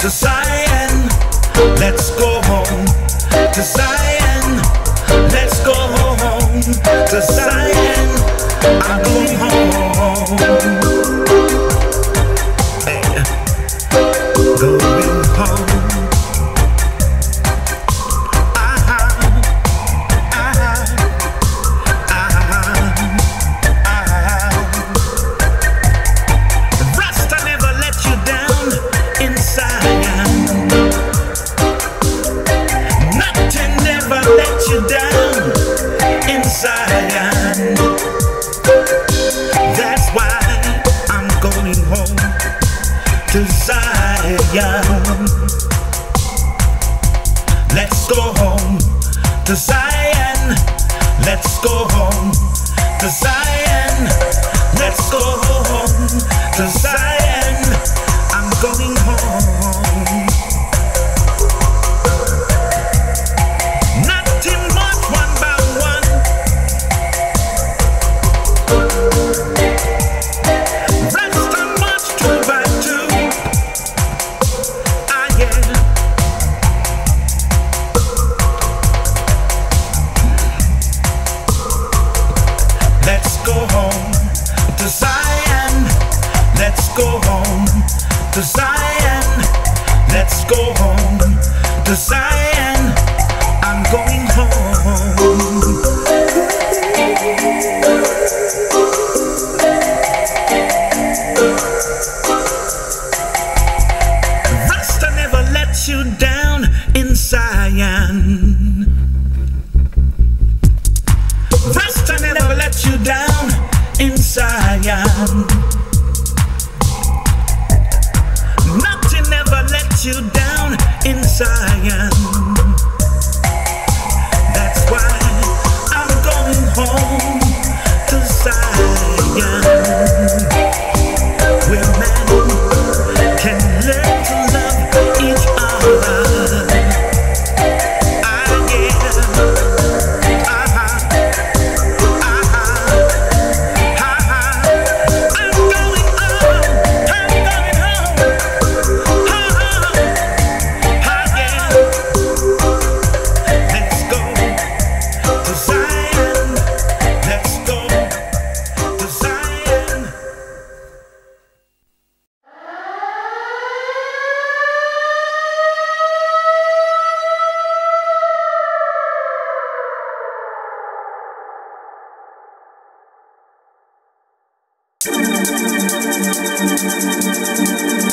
to Zion. Let's go home to Zion. Let's go home to Zion. I'm home. Going home. to Zion. Let's go home to Zion. Let's go home to Zion. Let's go home to Zion. I'm going go home to Zion. Let's go home to Zion. I'm going home. you down. Thank you.